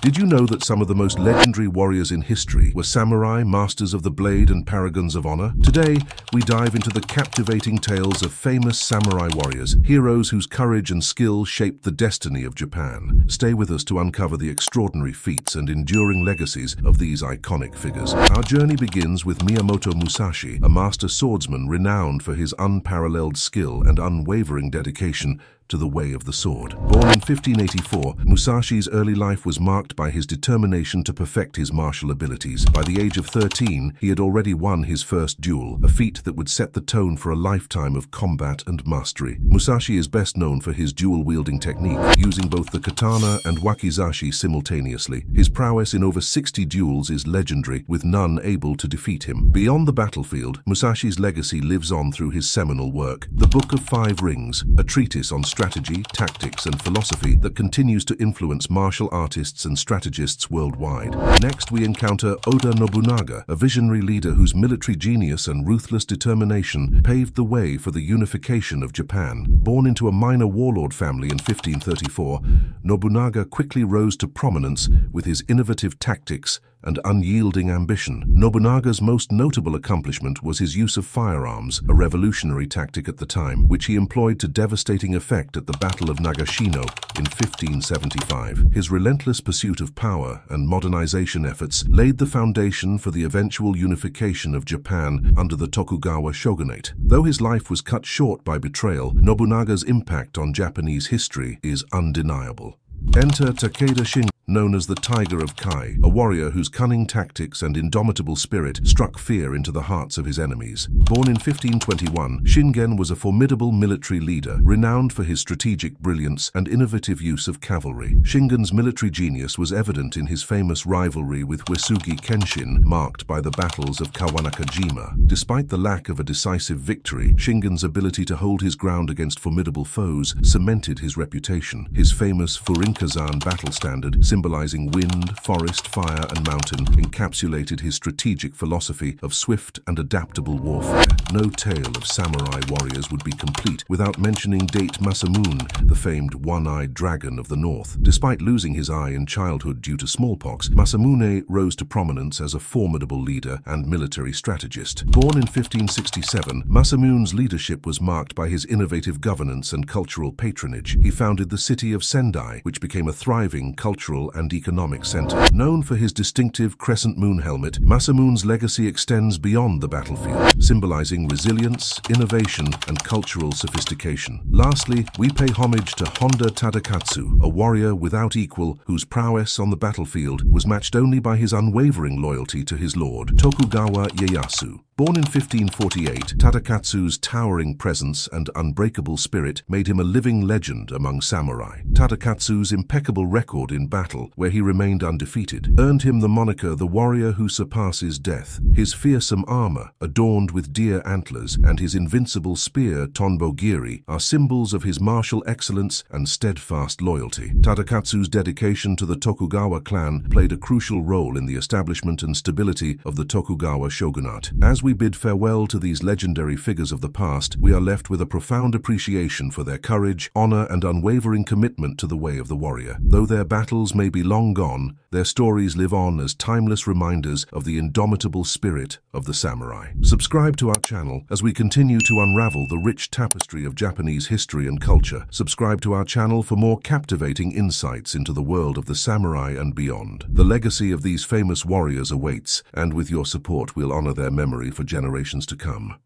Did you know that some of the most legendary warriors in history were samurai, masters of the blade and paragons of honor? Today, we dive into the captivating tales of famous samurai warriors, heroes whose courage and skill shaped the destiny of Japan. Stay with us to uncover the extraordinary feats and enduring legacies of these iconic figures. Our journey begins with Miyamoto Musashi, a master swordsman renowned for his unparalleled skill and unwavering dedication to the way of the sword. Born in 1584, Musashi's early life was marked by his determination to perfect his martial abilities. By the age of 13, he had already won his first duel, a feat that would set the tone for a lifetime of combat and mastery. Musashi is best known for his dual-wielding technique, using both the katana and wakizashi simultaneously. His prowess in over 60 duels is legendary, with none able to defeat him. Beyond the battlefield, Musashi's legacy lives on through his seminal work, The Book of Five Rings, a treatise on strategy, tactics and philosophy that continues to influence martial artists and strategists worldwide. Next, we encounter Oda Nobunaga, a visionary leader whose military genius and ruthless determination paved the way for the unification of Japan. Born into a minor warlord family in 1534, Nobunaga quickly rose to prominence with his innovative tactics and unyielding ambition. Nobunaga's most notable accomplishment was his use of firearms, a revolutionary tactic at the time, which he employed to devastating effect at the Battle of Nagashino in 1575. His relentless pursuit of power and modernization efforts laid the foundation for the eventual unification of Japan under the Tokugawa shogunate. Though his life was cut short by betrayal, Nobunaga's impact on Japanese history is undeniable. Enter Takeda Shingen known as the Tiger of Kai, a warrior whose cunning tactics and indomitable spirit struck fear into the hearts of his enemies. Born in 1521, Shingen was a formidable military leader, renowned for his strategic brilliance and innovative use of cavalry. Shingen's military genius was evident in his famous rivalry with Uesugi Kenshin, marked by the battles of Kawanakajima. Despite the lack of a decisive victory, Shingen's ability to hold his ground against formidable foes cemented his reputation. His famous Furinkazan battle standard symbolizing wind, forest, fire and mountain, encapsulated his strategic philosophy of swift and adaptable warfare. No tale of samurai warriors would be complete without mentioning Date Masamune, the famed one-eyed dragon of the north. Despite losing his eye in childhood due to smallpox, Masamune rose to prominence as a formidable leader and military strategist. Born in 1567, Masamune's leadership was marked by his innovative governance and cultural patronage. He founded the city of Sendai, which became a thriving cultural and economic center. Known for his distinctive crescent moon helmet, Masamune's legacy extends beyond the battlefield, symbolizing resilience, innovation, and cultural sophistication. Lastly, we pay homage to Honda Tadakatsu, a warrior without equal whose prowess on the battlefield was matched only by his unwavering loyalty to his lord, Tokugawa Ieyasu. Born in 1548, Tadakatsu's towering presence and unbreakable spirit made him a living legend among samurai. Tadakatsu's impeccable record in battle, where he remained undefeated, earned him the moniker the warrior who surpasses death. His fearsome armor, adorned with deer antlers, and his invincible spear, Tonbogiri, are symbols of his martial excellence and steadfast loyalty. Tadakatsu's dedication to the Tokugawa clan played a crucial role in the establishment and stability of the Tokugawa shogunate. As we bid farewell to these legendary figures of the past, we are left with a profound appreciation for their courage, honor, and unwavering commitment to the way of the warrior. Though their battles may be long gone, their stories live on as timeless reminders of the indomitable spirit of the samurai. Subscribe to our channel as we continue to unravel the rich tapestry of Japanese history and culture. Subscribe to our channel for more captivating insights into the world of the samurai and beyond. The legacy of these famous warriors awaits, and with your support we'll honor their memory for generations to come.